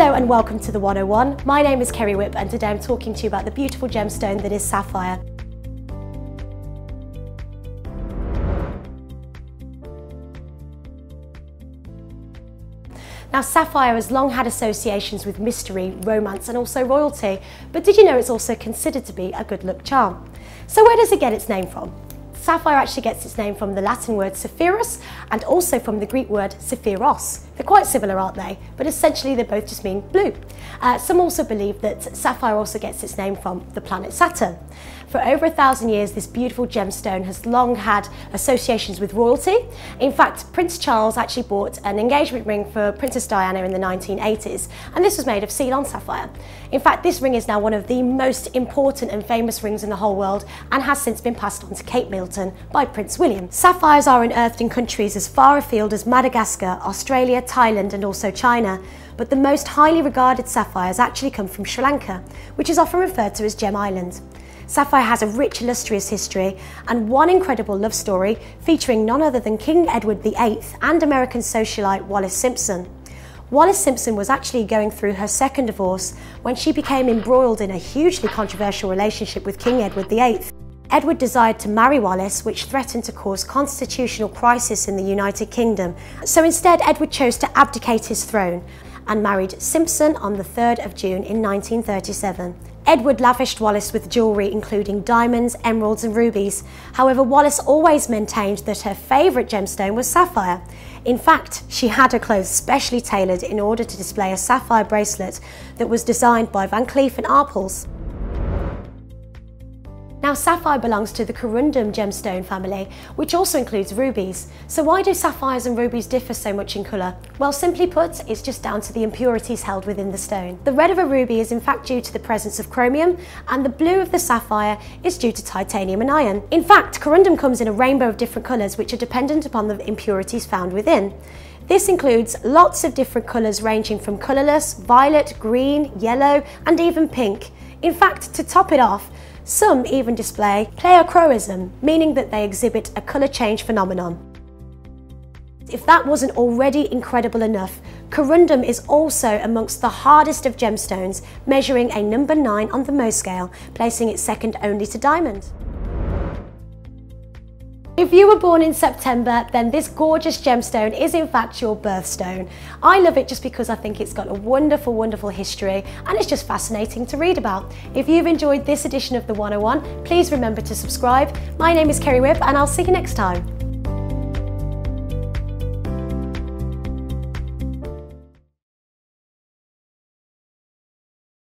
Hello and welcome to the 101. My name is Kerry Whip and today I'm talking to you about the beautiful gemstone that is sapphire. Now, sapphire has long had associations with mystery, romance, and also royalty, but did you know it's also considered to be a good luck charm? So, where does it get its name from? Sapphire actually gets its name from the Latin word sapphirus and also from the Greek word sapphiros. They're quite similar, aren't they? But essentially they both just mean blue. Uh, some also believe that sapphire also gets its name from the planet Saturn. For over a thousand years, this beautiful gemstone has long had associations with royalty. In fact, Prince Charles actually bought an engagement ring for Princess Diana in the 1980s, and this was made of Ceylon sapphire. In fact, this ring is now one of the most important and famous rings in the whole world and has since been passed on to Kate Middleton by Prince William. Sapphires are unearthed in countries as far afield as Madagascar, Australia, Thailand and also China, but the most highly regarded sapphires actually come from Sri Lanka, which is often referred to as Gem Island. Sapphire has a rich, illustrious history and one incredible love story featuring none other than King Edward VIII and American socialite Wallis Simpson. Wallis Simpson was actually going through her second divorce when she became embroiled in a hugely controversial relationship with King Edward VIII. Edward desired to marry Wallis, which threatened to cause constitutional crisis in the United Kingdom. So instead, Edward chose to abdicate his throne and married Simpson on the 3rd of June in 1937. Edward lavished Wallis with jewellery including diamonds, emeralds and rubies. However, Wallis always maintained that her favourite gemstone was sapphire. In fact, she had her clothes specially tailored in order to display a sapphire bracelet that was designed by Van Cleef & Arpels. Now sapphire belongs to the corundum gemstone family, which also includes rubies. So why do sapphires and rubies differ so much in colour? Well, simply put, it's just down to the impurities held within the stone. The red of a ruby is in fact due to the presence of chromium, and the blue of the sapphire is due to titanium and iron. In fact, corundum comes in a rainbow of different colours which are dependent upon the impurities found within. This includes lots of different colours ranging from colourless, violet, green, yellow and even pink. In fact, to top it off, some even display pleochroism, meaning that they exhibit a colour change phenomenon. If that wasn't already incredible enough, corundum is also amongst the hardest of gemstones, measuring a number 9 on the Mohs scale, placing it second only to diamond. If you were born in September, then this gorgeous gemstone is in fact your birthstone. I love it just because I think it's got a wonderful, wonderful history and it's just fascinating to read about. If you've enjoyed this edition of The 101, please remember to subscribe. My name is Kerry Whip and I'll see you next time.